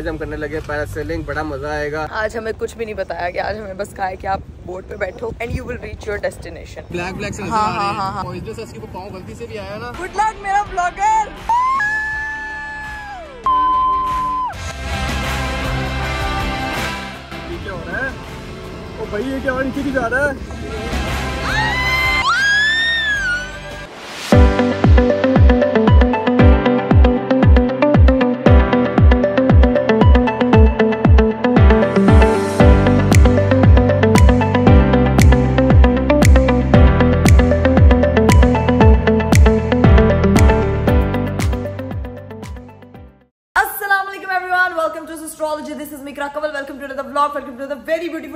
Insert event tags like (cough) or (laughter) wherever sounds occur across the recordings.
आज हम करने लगे पैरासेलिंग बड़ा मज़ा आएगा। आज हमें कुछ भी नहीं बताया गया आज हमें बस कहा कि आप बोट पे बैठो and you will reach your destination black black से हाँ, हाँ, हाँ, हाँ। से इसके पाँव गलती से भी आया ना। गुड लक मेरा ब्लॉगर क्या हो रहा है? ओ भाई ये क्या हो है? नीचे की जा रहा है?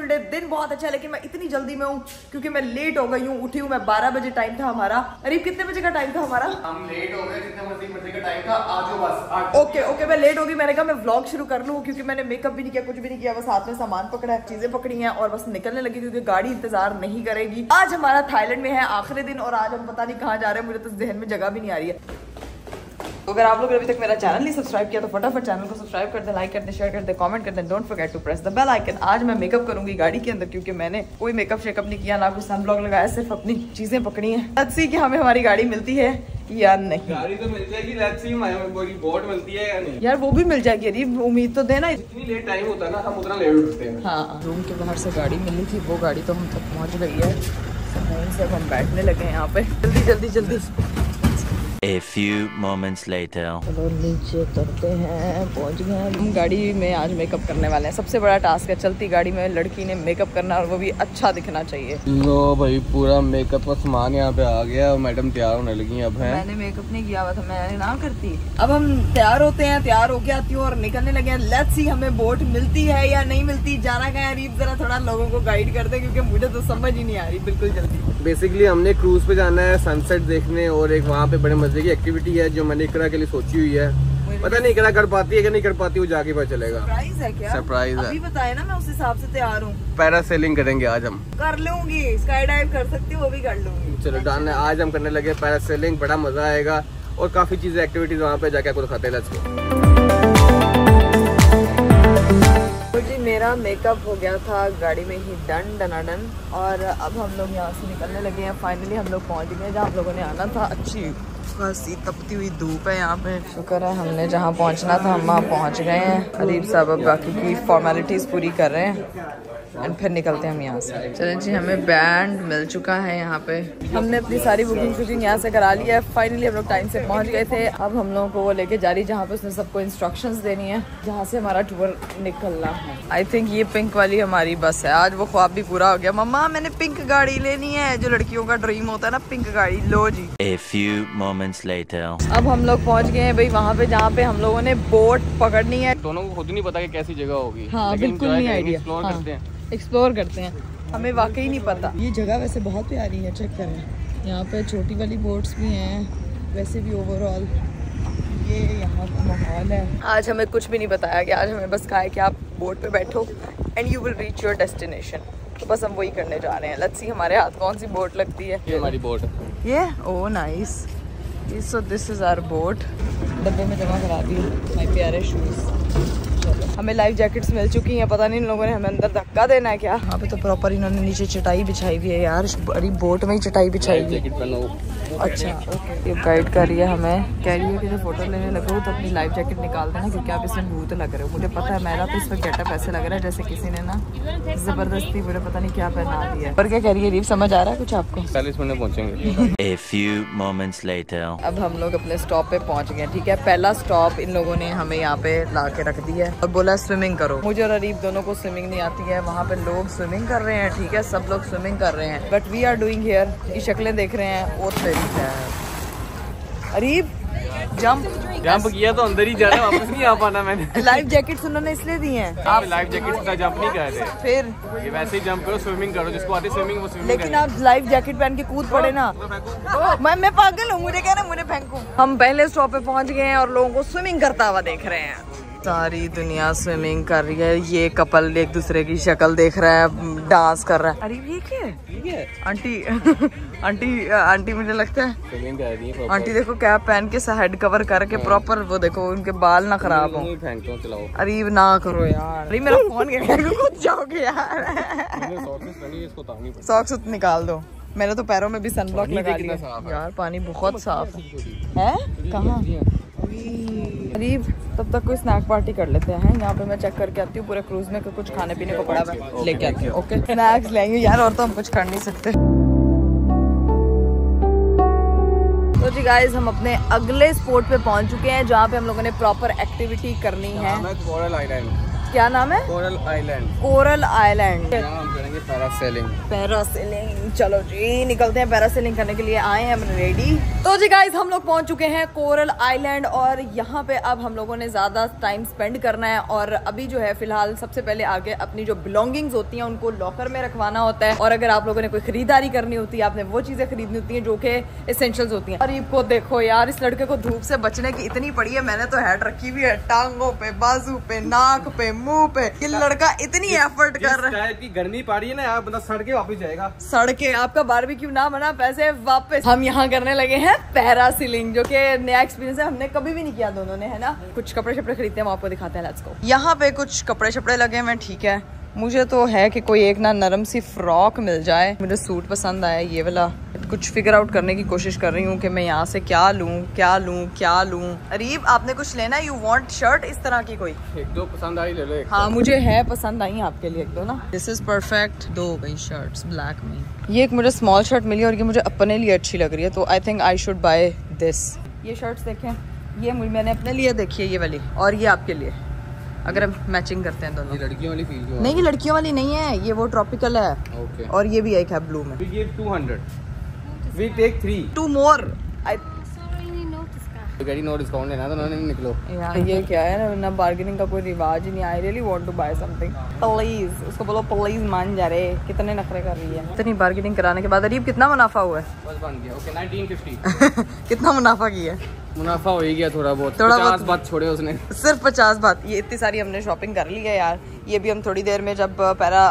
ब्यूटीफुल डे दिन बहुत अच्छा है लेकिन मैं इतनी जल्दी में हूँ क्योंकि मैं लेट हो गई हूँ उठी हूँ मैं 12 बजे टाइम था हमारा। करीब कितने बजे का टाइम था हमारा? हम लेट हो गए मर्ज़ी मर्ज़ी का टाइम था आ बस ओके ओके मैं लेट हो गई मैंने कहा मैं व्लॉग शुरू कर लूँ क्योंकि मैंने मेकअप भी नहीं किया कुछ भी नहीं किया बस हाथ में सामान पकड़ा है चीज़ें पकड़ी हैं और बस निकलने लगी क्योंकि गाड़ी इंतज़ार नहीं करेगी। आज हमारा थाईलैंड में है आखिरी दिन और आज हम पता नहीं कहाँ जा रहे हैं मुझे तो जहन में जगह भी नहीं आ रही है। तो अगर आप लोग अभी तक मेरा चैनल नहीं सब्सक्राइब किया तो फटाफट चैनल को सब्सक्राइब कर दे लाइक कर दे शेयर कर दे कमेंट कर दे don't forget to press the bell icon आज मैं मेकअप करूँगी गाड़ी के अंदर क्योंकि मैंने कोई मेकअप शेकअप नहीं किया ना कोई सन ब्लॉक लगाया सिर्फ़ अपनी चीज़ें पकड़ी हैं। लेट्स सी कि हमें हमारी गाड़ी मिलती है या नहीं। गाड़ी तो मिल जाएगी लेट्स सी बोट मिलती है या नहीं। यार वो भी मिल जाएगी अरे उम्मीद तो देना जितनी लेट टाइम होता है ना हम उतना लेट उठते हैं। हाँ। रूम के बाहर से गाड़ी मिली थी वो गाड़ी तो हम तक पहुँच गई है। से हम बैठने लगे हैं यहाँ पे। जल्दी जल्दी जल्दी। A few moments later. चलो नीचे उतरते हैं पहुँच गए हैं। हम गाड़ी में आज मेकअप करने वाले हैं। सबसे बड़ा टास्क है चलती गाड़ी में लड़की ने मेकअप करना और वो भी अच्छा दिखना चाहिए। लो भाई पूरा मेकअप का सामान यहाँ पे आ गया और मैडम तैयार होने लगी अब हैं? मैंने मेकअप नहीं किया हुआ था मैंने ना करती। अब हम तैयार होते हैं तैयार होके आती हूँ और निकलने लगे हैं। लेट्स सी हमें बोट मिलती है या नहीं मिलती। जाना है रीत जरा थोड़ा लोगों को गाइड कर दे क्योंकि मुझे तो समझ ही नहीं आ रही बिल्कुल जल्दी। बेसिकली हमने क्रूज पे जाना है सनसेट देखने और एक वहाँ पे बड़े मज़े की एक्टिविटी है जो मैंने इकरा के लिए सोची हुई है। पता नहीं इकरा कर पाती है कि नहीं कर पाती वो जाके पता चलेगा। सरप्राइज़ है क्या? Surprise है। अभी बताए ना मैं उस हिसाब से तैयार हूँ। पैरासेलिंग करेंगे आज हम। कर लूँगी स्काई डाइव कर सकती हूँ वो भी कर लूँगी। चलो डान आज हम करने लगे पैरा पैरासेलिंग बड़ा मज़ा आएगा और काफ़ी चीज़ें एक्टिविटीज़ वहाँ पे जाके आपको दिखाते हैं। मेरा मेकअप हो गया था, गाड़ी में ही डन डना डन और अब हम लोग यहाँ से निकलने लगे हैं। फाइनली हम लोग पहुँच गए जहाँ हम लोगों ने आना था। अच्छी खासी तपती हुई धूप है यहाँ पे। शुक्र है हमने जहाँ पहुँचना था, हम वहाँ पहुँच गए हैं। अरीब साहब अब बाकी की फॉर्मेलिटीज़ पूरी कर रहे हैं। एंड फिर निकलते हैं हम यहाँ से। चलें जी हमें बैंड मिल चुका है यहाँ पे। हमने अपनी सारी बुकिंग बुकिंग यहाँ से करा ली है। फाइनली हम लोग टाइम से पहुँच गए थे। अब हम लोगों को वो लेके जा रही जहाँ पे उसने सबको इंस्ट्रक्शंस देनी है जहाँ से हमारा टूर निकलना है। आई थिंक ये पिंक वाली हमारी बस है। आज वो ख्वाब भी पूरा हो गया। मम्मा मैंने पिंक गाड़ी लेनी है। जो लड़कियों का ड्रीम होता है ना पिंक गाड़ी। लो जी। A few moments later. अब हम लोग पहुँच गए हैं भाई वहाँ पे जहाँ पे हम लोगों ने बोट पकड़नी है। दोनों को खुद नहीं पता कि कैसी जगह होगी। हाँ बिल्कुल नहीं आइडिया explore करते हैं। एक्सप्लोर करते हैं। हमें वाकई नहीं पता। ये जगह वैसे बहुत प्यारी है चेक करें। यहाँ पे छोटी वाली बोट्स भी हैं वैसे भी ओवरऑल ये यहाँ का माहौल है। आज हमें कुछ भी नहीं बताया गया आज हमें बस कहा है कि आप बोट पे बैठो and you will reach your destination तो बस हम वही करने जा रहे हैं। लेट्स सी हमारे हाथ कौन सी बोट लगती है। ये हमारी बोट है। ये? ओ nice so this is our boat डब्बे में जमा करा दी माय प्यारे शूज़ हमें लाइफ जैकेट्स मिल चुकी हैं पता नहीं इन लोगों ने हमें अंदर धक्का देना है क्या? यहाँ पे तो प्रॉपर इन्होंने नीचे चटाई बिछाई हुई है यार बड़ी बोट में ही चटाई बिछाई हुई है। अच्छा ओके ये गाइड कर रही है हमें। कह रही है कि जब फ़ोटो लेने लगो तो अपनी लाइफ जैकेट निकाल देना क्योंकि आप इसमें भूत लग रहे हो। मुझे पता है मेरा तो इस पर गेटअप ऐसे लग रहा है जैसे किसी ने ना ज़बरदस्ती मुझे पता नहीं क्या पहना दिया है। पर क्या कह रही है रीफ समझ आ रहा है कुछ आपको? चालीस मिनट पहुँचेंगे। A few moments later. अब हम लोग अपने स्टॉप पे पहुँच गए ठीक है? पहला स्टॉप इन लोगों ने हमें यहाँ पे ला के रख दी है और बोला स्विमिंग करो। मुझे और अरीब दोनों को स्विमिंग नहीं आती है वहाँ पे लोग स्विमिंग कर रहे हैं ठीक है? सब लोग स्विमिंग कर रहे हैं। But we are doing here ये शक्लें देख रहे हैं और अरीब जंप जंप किया तो अंदर ही जाना वापस नहीं आ पाना मैंने। लाइफ जैकेट्स उन्होंने इसलिए दी हैं। (laughs) आप लाइफ जैकेट का जंप नहीं कर रहे। फिर? ये वैसे ही जंप करो स्विमिंग करो जिसको आती स्विमिंग वो स्विमिंग लेकिन आप लाइफ जैकेट पहन के कूद पड़े ना। मैं मैं पागल हूँ मुझे कहना मुझे फेंकू। हम पहले स्टॉप पे पहुँच गए हैं और लोगों को स्विमिंग करता हुआ देख रहे हैं। सारी दुनिया स्विमिंग कर रही है। ये कपल एक दूसरे की शक्ल देख रहा है डांस कर रहा है। अरे ये क्या है? आंटी (laughs) आंटी आंटी मुझे लगता है। स्विमिंग कर रही है आंटी देखो कैप पहन के हेड कवर करके प्रॉपर वो देखो उनके बाल ना खराब हो। हूँ अरे ना करो यार। अरे मेरा फ़ोन खुद जाओगे यार। है। सॉक्स उत निकाल दो। मेरे तो पैरों में भी सनब्लॉक लगा लिया है। यार पानी बहुत साफ़ है है। कहाँ? करीब तब तक कोई स्नैक पार्टी कर लेते हैं। यहाँ पे मैं चेक करके आती हूँ पूरे क्रूज में कुछ खाने पीने को पड़ा हुआ है। लेके आती हूँ ओके स्नैक्स लेंगे। यार और तो हम कुछ कर नहीं सकते। तो जी गाइस हम अपने अगले स्पोर्ट पे पहुँच चुके हैं जहाँ पे हम लोगों ने प्रॉपर एक्टिविटी करनी है। क्या नाम है? Coral island. Coral island. यहाँ हम करेंगे पैरासेलिंग। पैरासेलिंग। चलो जी निकलते हैं पैरासेलिंग करने के लिए। आए हैं हम रेडी तो जी गाइस हम लोग पहुँच चुके हैं कोरल आइलैंड और यहाँ पे अब हम लोगों ने ज़्यादा टाइम स्पेंड करना है और अभी जो है फ़िलहाल सबसे पहले आगे अपनी जो बिलोंगिंग्स होती हैं उनको लॉकर में रखवाना होता है। और अगर आप लोगों ने कोई खरीदारी करनी होती है आपने वो चीज़ें खरीदनी होती हैं जो कि एसेंशियल्स होती हैं। गरीब को देखो यार इस लड़के को धूप से बचने की इतनी पड़ी है मैंने तो हेड रखी हुई है टांगों पे बाजू पे नाक पे मुँह पे ये लड़का इतनी एफर्ट कर रहा है। की गर्मी पा रही है ना यार बंदा सड़के वापस जाएगा। सड़के आपका बारबेक्यू ना बना पैसे वापस। हम यहाँ करने लगे हैं पैरासीलिंग जो कि नया एक्सपीरियंस है हमने कभी भी नहीं किया दोनों ने है ना? कुछ कपड़े शपड़े खरीदते हैं हम आपको दिखाते हैं लेट्स गो यहाँ पे कुछ कपड़े शपड़े लगे हुए ठीक है। मुझे तो है कि कोई एक ना नरम सी फ्रॉक मिल जाए। मुझे सूट पसंद आया ये वाला। कुछ फिगर आउट करने की कोशिश कर रही हूँ कि मैं यहाँ से क्या लूँ क्या लूँ क्या लूँ। अरीब आपने कुछ लेना यू वांट शर्ट इस तरह की कोई? एक दो पसंद आई ले लो हाँ मुझे है पसंद आई आपके लिए एक दो ना। दिस इज़ परफेक्ट दो गई शर्ट्स ब्लैक में। ये एक मुझे स्मॉल शर्ट मिली और ये मुझे अपने लिए अच्छी लग रही है तो I think I should buy this ये शर्ट देखें। ये मैंने अपने लिए देखी है ये वाली और ये आपके लिए। अगर हम मैचिंग करते हैं दोनों। ये लड़कियों वाली फील नहीं ये लड़कियों वाली नहीं है ये वो ट्रॉपिकल है। ओके और ये भी एक है ब्लू में। We give 200 we take 3 two more I Gary no discount लेना तो उन्होंने निकलो। यार ये क्या है ना ना बार्गेनिंग का कोई रिवाज ही नहीं I really want to buy something please उसको बोलो प्लीज़ मान जा रे कितने नखरे कर रही है। इतनी बार्गेनिंग कराने के बाद अरीब कितना मुनाफा हुआ है? बस बन गया। ओके 1950 (laughs) कितना मुनाफा किया है? मुनाफा हो ही गया थोड़ा बहुत। थोड़ा बहुत। बात छोड़े उसने। सिर्फ़ पचास बात। ये इतनी सारी हमने शॉपिंग कर ली है यार। ये भी हम थोड़ी देर में जब पैरा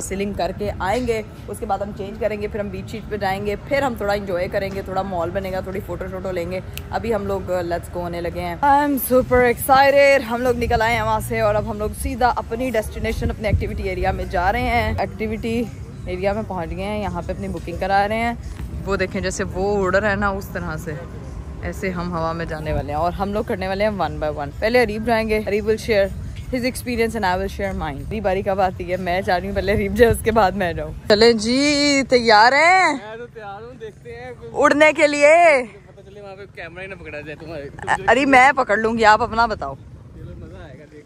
सीलिंग करके आएँगे उसके बाद हम चेंज करेंगे फिर हम बीच शीट पे जाएँगे फिर हम थोड़ा इंजॉय करेंगे थोड़ा मॉल बनेगा थोड़ी फ़ोटो शोटो लेंगे। अभी हम लोग लेट्स गो होने लगे हैं। आई एम सुपर एक्साइटेड हम लोग निकल आए हैं वहाँ से और अब हम लोग सीधा अपनी डेस्टिनेशन अपने एक्टिविटी एरिया में जा रहे हैं। एक्टिविटी एरिया में पहुँच गए हैं। यहाँ पे अपनी बुकिंग करा रहे हैं। वो देखें जैसे वो ऑर्डर है ना उस तरह से। ऐसे हम हवा में जाने वाले हैं और हम लोग करने वाले हैं वन बाय वन पहले अरीब जाएँगे Areeb will share his experience and I will share mine मेरी बारी कब आती है? मैं चाह रही हूँ पहले अरीब जाए उसके बाद मैं जाऊँ। चले जी तैयार है? मैं तो तैयार हूँ देखते हैं। उड़ने के लिए। पता चले वहाँ पे कैमरा ही ना पकड़ा जाए तुम्हारे। अरे मैं पकड़ लूँगी आप अपना बताओ।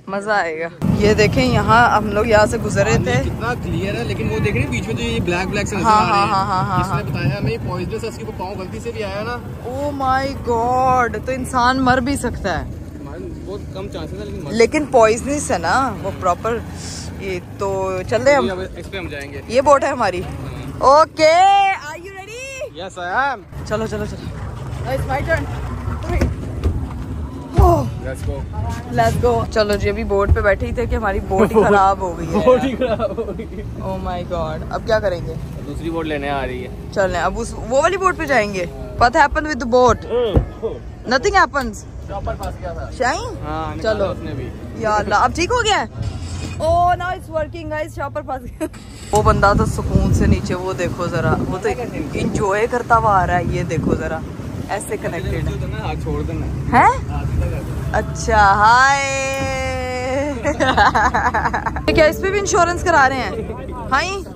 मज़ा आएगा। ये देखें यहाँ हम लोग यहाँ से गुजरे थे। कितना क्लियर है लेकिन वो देख रहे हैं बीच में जो ये ब्लैक ब्लैक से हाँ, आ हाँ, हाँ, हाँ, इसने बताया हमें पॉइजनस है पाँव गलती से भी आया ना। ओ माय गॉड तो इंसान मर भी सकता है। बहुत कम चांसेस है लेकिन लेकिन पॉइजनस है ना वो प्रॉपर ये तो चल रहे हम। इस पे हम जाएँगे। ये बोट है हमारी। Okay are you ready yes I am चलो चलो चलो। It's my turn go let's go चलो जी अभी बोट पे बैठे ही थे कि हमारी (laughs) बोट ही खराब हो गई है। बॉडी खराब हो गई ओह माय गॉड अब क्या करेंगे? दूसरी बोर्ड लेने आ रही है। चल रहे अब उस वो वाली बोट पे जाएँगे। What happened with the boat nothing happens chopper फंस गया था। शाइन हाँ चलो। चलो। उसने भी। या अल्लाह अब ठीक हो गया? ओह now it's working guys chopper फंस गया। वो बंदा तो सुकून से नीचे वो देखो जरा। वो तो एंजॉय करता हुआ आ रहा है ये देखो जरा। ऐसे कनेक्टेड है। अच्छा हाय (laughs) क्या इस पे भी इंश्योरेंस करा रहे हैं? हाई है।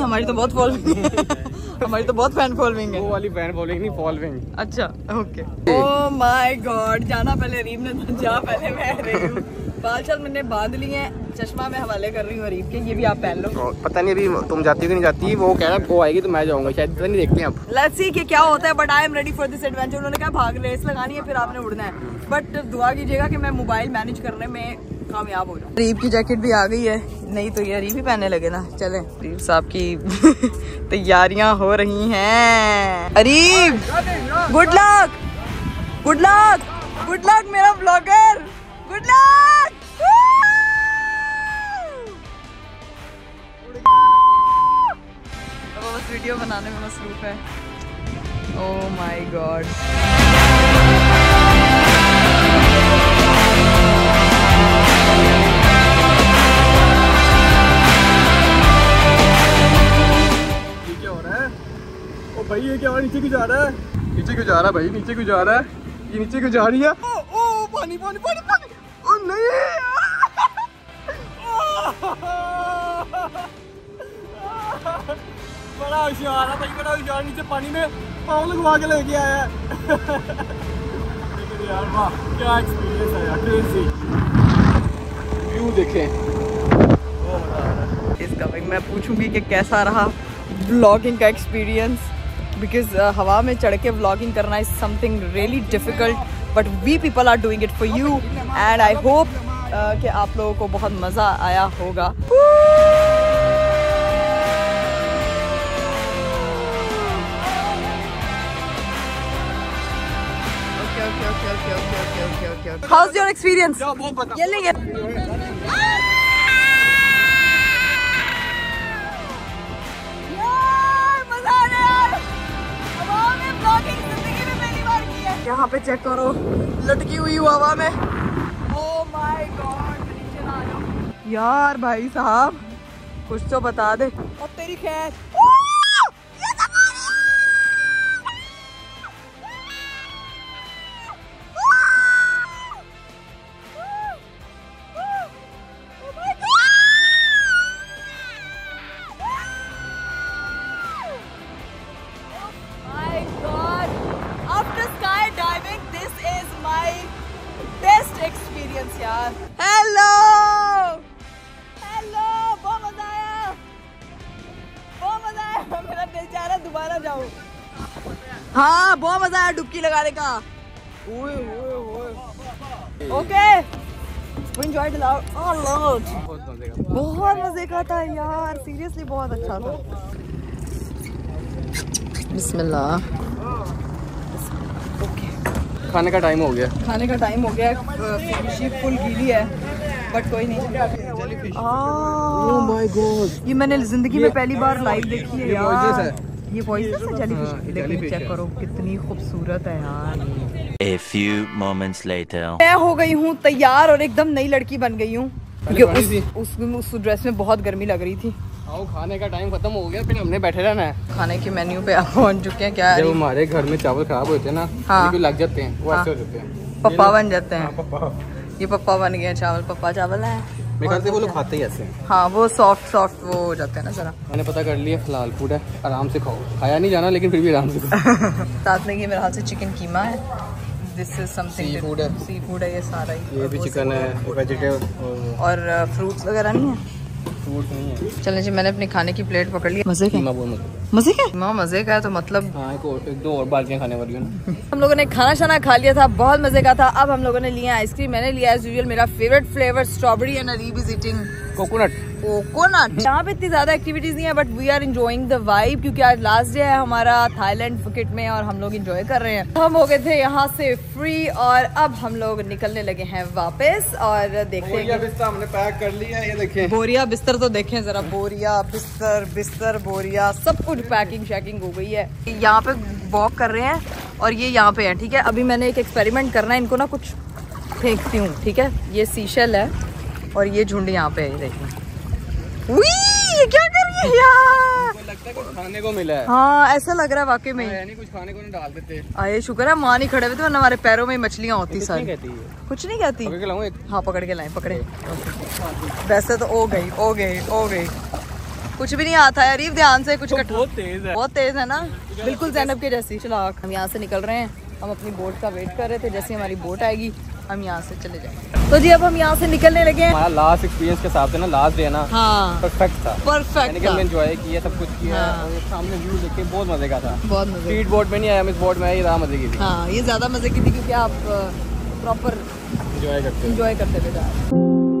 हमारी तो बहुत फॉलोइंग है। (laughs) हमारी तो बहुत फ़ैन फॉलोइंग है। वो वाली फ़ैन फॉलोइंग नहीं फॉलोइंग अच्छा ओके ओ माय गॉड जाना पहले रीम ने तो जा पहले मैं रही हूँ। बाल चल मैंने बाँध लिए हैं। चश्मा मैं हवाले कर रही हूँ अरीब के ये भी आप पहन लो। पता नहीं अभी तुम जाती हो कि नहीं जाती वो कह रहा है वो आएगी तो मैं जाऊँगा शायद पता नहीं देखते हैं अब लेट्स सी कि क्या होता है but I am ready for this adventure उन्होंने कहा भाग रेस लगानी है फिर आपने उड़ना है। बट दुआ कीजिएगा कि मैं मोबाइल मैनेज करने में कामयाब हो जाऊँ। रीब की जैकेट भी आ गई है। नहीं तो ये अरीब ही पहनने लगे ना। चले रीब साहब की (laughs) तैयारियाँ हो रही हैं। Areeb good luck good luck good luck मेरा ब्लॉगर गुड लक वो बस वीडियो बनाने में मसरूफ है। Oh ओह माय गॉड ये क्या हो रहा है? ओ भाई ये क्या हो रहा है? नीचे क्यों जा रहा है? नीचे क्यों जा रहा है भाई? नीचे क्यों जा रहा है? ये नीचे क्यों जा रही है? ओ ओ पानी पानी पानी पानी। ओ (laughs) बड़ा होशियार है भाई बड़ा होशियार। नीचे पानी में पाँव लगवा के लेके आया है। लेकिन (laughs) यार वाह क्या एक्सपीरियंस है यार क्रेजी व्यू देखें। इस कमिंग मैं पूछूँगी कि कैसा रहा व्लॉगिंग का एक्सपीरियंस बिकॉज़ uh, हवा में चढ़ के ब्लॉगिंग करना is something really difficult but we people are doing it for you and I hope कि आप लोगों को बहुत मज़ा आया होगा How's your experience? Yeah, both of them. Yeah, yeah. यहाँ पे चेक करो, लटकी हुई हवा में। गॉड नीचे यार भाई साहब, कुछ तो बता दे। और तेरी खैर। Hello! Hello! बहुत मज़ा आया. बहुत मज़ा आया. मेरा दिल चाह रहा दोबारा जाऊँ. हाँ बहुत मज़ा आया डुबकी लगाने का ओए ओए ओए ओके का बहुत मज़े का था यार सीरियसली बहुत अच्छा था बिस्मिल्लाह खाने का टाइम हो गया। खाने का टाइम हो गया। शिप फुल गीली है बट कोई नहीं। ओह माय गॉड ये मैंने ज़िंदगी में पहली बार लाइव देखी है यार। है। ये पॉइजनस है जेलीफिश लेकिन चेक करो कितनी खूबसूरत है यार। A few moments later. मैं हो गई हूँ तैयार और एकदम नई लड़की बन गई हूँ। क्योंकि उस, उस उस ड्रेस में बहुत गर्मी लग रही थी। आओ खाने का टाइम खत्म हो गया फिर हमने बैठे रहना है। खाने के मेन्यू पे आप पहुँच चुके हैं क्या जब हमारे घर में चावल खराब होते हैं ना हाँ। लग जाते हैं वो हाँ। हो। जाते हैं। पप्पा बन जाते हाँ, हैं ये पप्पा बन गए चावल पप्पा चावल है। मेरे वो लोग खाते ही ऐसे हाँ। वो सॉफ्ट सॉफ्ट वो हो जाते हैं ना जरा। मैंने पता कर लिया हलाल फ़ूड है आराम से खाओ। खाया नहीं जाना लेकिन फिर भी आराम से (laughs) साथ में ये मेरे हाथ से चिकन कीमा है। दिस इज़ समथिंग Seafood है। सी फ़ूड है ये सारा ही। ये भी चिकन है वेजिटेबल और फ्रूट्स वगैरह फ्रूट नहीं है? चलें जी मैंने अपने खाने की प्लेट पकड़ ली। मज़े का? मज़ा मज़े का? मज़े का है तो मतलब हाँ एक, दो और बाल्टियाँ खाने वाली है। हम लोगों ने खाना शाना खा लिया था बहुत मज़े का था। अब हम लोगों ने लिया आइसक्रीम मैंने लिया एज यूजल मेरा favourite flavour strawberry and Areeb is eating coconut coconut. यहाँ पे इतनी ज़्यादा एक्टिविटीज़ नहीं है but we are enjoying the vibe क्योंकि आज लास्ट डे है हमारा थाईलैंड फुकेट में और हम लोग इंजॉय कर रहे हैं। हम हो गए थे यहाँ से फ्री और अब हम लोग निकलने लगे हैं वापस और देखते हैं बिस्तर हमने पैक कर लिया है ये देखें। बोरिया बिस्तर तो देखें जरा बोरिया बिस्तर बिस्तर बोरिया सब कुछ पैकिंग शैकिंग हो गई है। यहाँ पे वॉक कर रहे हैं और ये यहाँ पे है ठीक है? अभी मैंने एक एक्सपेरिमेंट करना है इनको ना कुछ फेंकती हूँ ठीक है? ये सीशल है और ये झुंड यहाँ पे है देखिए ये क्या कर रही है यार? लगता है कुछ खाने को मिला है। हाँ ऐसा लग रहा है वाकई में। ही। यानी कुछ खाने को नहीं डाल देते। आए शुक्र है माँ नहीं खड़े हुए थे वरना हमारे पैरों में मछलियाँ होती सारी। है कुछ नहीं कहती? पकड़ के लाऊं एक? हाँ पकड़ के लाए पकड़े। वैसे तो ओ गई ओ गई ओ गई। कुछ भी नहीं आता है अरीफ ध्यान से कुछ कट बहुत तेज है। बहुत तेज है ना? बिल्कुल जैनब के जैसी चलाक हम यहाँ से निकल रहे हैं हम अपनी बोट का वेट कर रहे थे जैसे हमारी बोट आएगी हम यहाँ से चले जाएँगे। तो जी अब हम यहाँ से निकलने लगे हैं। हमारा लास्ट एक्सपीरियंस के साथ से ना लास्ट डे ना? हाँ। परफेक्ट था। परफेक्ट हमने एंजॉय किया सब कुछ किया हाँ। और सामने व्यू देखे बहुत मज़े का था। बहुत मज़े स्पीड बोट में नहीं आया हम इस बोट में आए ज़्यादा मज़े की थी। हाँ ये ज़्यादा मज़े की थी क्योंकि आप प्रॉपर इंजॉय करते इंजॉय करते थे जा रहे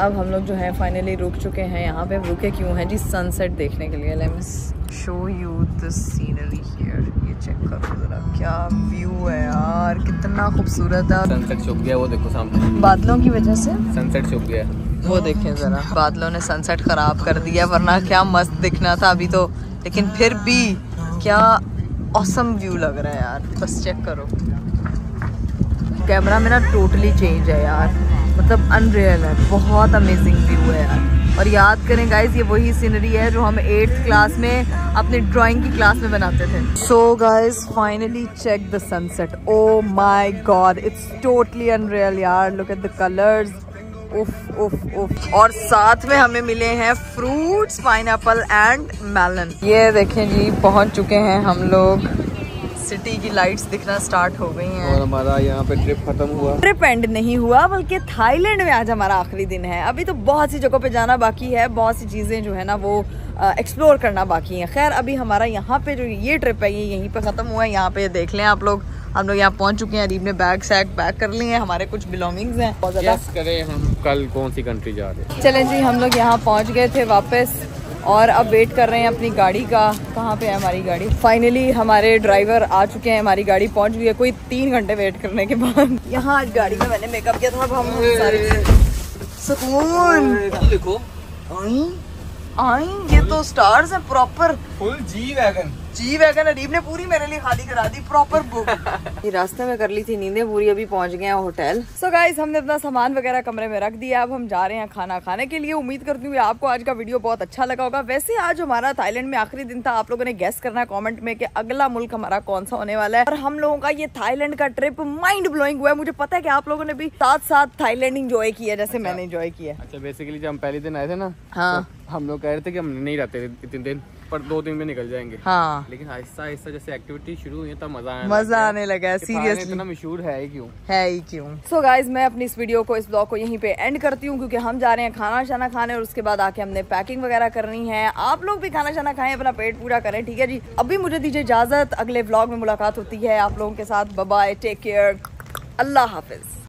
अब हम लोग जो है फाइनली रुक चुके हैं यहाँ पे। रुके क्यों हैं? जी सनसेट देखने के लिए। Let's show you the scenery here ये चेक करो जरा क्या व्यू है यार? कितना खूबसूरत है। सनसेट छुप गया वो देखो सामने। बादलों की वजह से? सनसेट छुप गया। वो देखें जरा। बादलों ने सनसेट खराब कर दिया वरना क्या मस्त दिखना था अभी तो। लेकिन फिर भी क्या औसम व्यू लग रहा है यार। बस चेक करो। कैमरा मेरा टोटली चेंज है यार। मतलब अनरियल है, बहुत अमेजिंग व्यू है यार। और याद करें गाइज़ ये वही सीनरी है जो हम एट्थ क्लास में अपनी ड्राइंग की क्लास में बनाते थे। So guys finally check the sunset oh my god it's totally unreal यार। लुक एट द कलर्स उफ उफ उफ और साथ में हमें मिले हैं फ्रूट्स पाइन एंड मेलन ये देखें जी, पहुँच चुके हैं हम लोग। सिटी की लाइट्स दिखना स्टार्ट हो गई हैं। और हमारा यहाँ पे ट्रिप खत्म हुआ। ट्रिप एंड नहीं हुआ बल्कि थाईलैंड में आज हमारा आखिरी दिन है। अभी तो बहुत सी जगहों पे जाना बाकी है बहुत सी चीज़ें जो है ना वो एक्सप्लोर करना बाकी है। खैर अभी हमारा यहाँ पे जो ये ट्रिप है ये यहीं पे ख़त्म हुआ है। यहाँ पे देख लें आप लोग हम लोग यहाँ पहुँच चुके हैं अरीब ने बैग सैग पैक कर लिए हैं। हमारे कुछ बिलोंगिंग्स हैं बहुत ज़्यादा। करें हम कल कौन सी कंट्री जा रहे हैं? चलें जी हम लोग यहाँ पहुँच गए थे वापस। और अब वेट कर रहे हैं अपनी गाड़ी का। कहाँ पे है हमारी गाड़ी? फाइनली हमारे ड्राइवर आ चुके हैं हमारी गाड़ी पहुँच गई है। कोई तीन घंटे वेट करने के बाद। यहाँ आज गाड़ी में मैंने मेकअप किया था अब हम सारे सुकून। लिखो। आई आई ये तो स्टार्स हैं proper full G wagon G wagon Areeb ने पूरी मेरे लिए खाली करा दी प्रॉपर बुक (laughs) ये रास्ते में कर ली थी नींदें पूरी अभी पहुँच गए हैं होटल। सो so गाइस हमने अपना सामान वगैरह कमरे में रख दिया अब हम जा रहे हैं खाना खाने के लिए। उम्मीद करती हूँ आपको आज का वीडियो बहुत अच्छा लगा होगा। वैसे आज हमारा थाईलैंड में आखिरी दिन था। आप लोगों ने गेस करना है कॉमेंट में कि अगला मुल्क हमारा कौन सा होने वाला है। और हम लोगों का ये थाईलैंड का ट्रिप माइंड ब्लोइंग हुआ है। मुझे पता है की आप लोगों ने भी साथ साथ थाईलैंड इंजॉय किया जैसे मैंने इंजॉय किया अच्छा बेसिकली जब हम पहले दिन आए थे ना हाँ। हम लोग कह रहे थे कि हम नहीं रहते इतने दिन। पर दो दिन में निकल जाएँगे। हाँ। लेकिन आहिस्ता आहिस्ता जैसे एक्टिविटी शुरू हुई है तब मज़ा आने मज़ा आने लगा है सीरियसली इतना मशहूर है ही क्यों? है ही क्यों? सो so गाइज़ मैं अपनी इस वीडियो को इस ब्लॉग को यहीं पे एंड करती हूँ क्योंकि हम जा रहे हैं खाना शाना खाने और उसके बाद आके हमने पैकिंग वगैरह करनी है। आप लोग भी खाना शाना खाएँ अपना पेट पूरा करें ठीक है जी? अभी मुझे दीजिए इजाज़त। अगले ब्लॉग में मुलाकात होती है आप लोगों के साथ। बाय टेक केयर अल्लाह हाफिज।